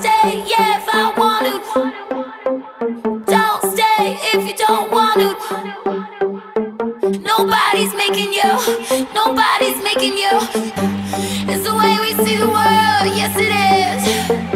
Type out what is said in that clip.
stay, yeah, if I want to. Don't stay if you don't want to. Nobody's making you, nobody's making you. It's the way we see the world, yes it is.